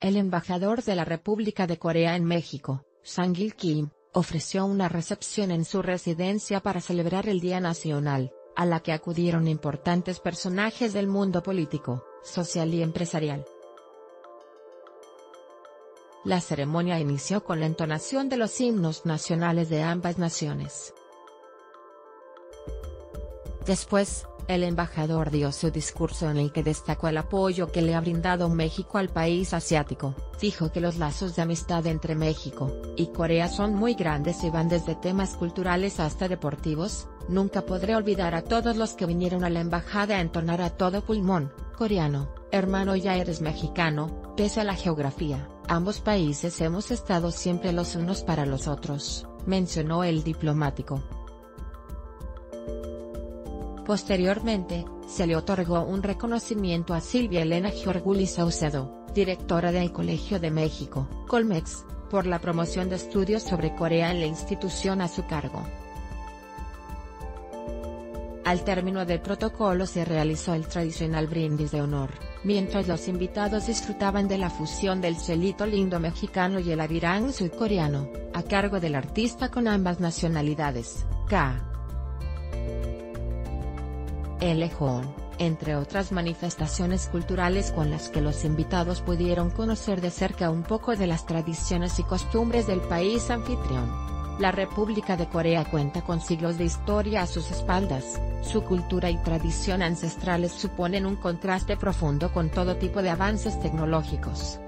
el embajador de la República de Corea en México, Sang-il Kim, ofreció una recepción en su residencia para celebrar el Día Nacional, a la que acudieron importantes personajes del mundo político, social y empresarial. La ceremonia inició con la entonación de los himnos nacionales de ambas naciones. Después, el embajador dio su discurso en el que destacó el apoyo que le ha brindado México al país asiático, dijo que los lazos de amistad entre México y Corea son muy grandes y van desde temas culturales hasta deportivos, nunca podré olvidar a todos los que vinieron a la embajada a entonar a todo pulmón, coreano, hermano ya eres mexicano, pese a la geografía, ambos países hemos estado siempre los unos para los otros, mencionó el diplomático. Posteriormente, se le otorgó un reconocimiento a Silvia Elena Giorguli Saucedo, directora del Colegio de México, Colmex, por la promoción de estudios sobre Corea en la institución a su cargo. Al término del protocolo se realizó el tradicional brindis de honor, mientras los invitados disfrutaban de la fusión del celito lindo mexicano y el arirang sudcoreano, a cargo del artista con ambas nacionalidades, K. El Ejón, entre otras manifestaciones culturales con las que los invitados pudieron conocer de cerca un poco de las tradiciones y costumbres del país anfitrión. La República de Corea cuenta con siglos de historia a sus espaldas, su cultura y tradición ancestrales suponen un contraste profundo con todo tipo de avances tecnológicos.